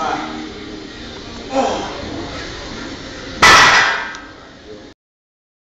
Five.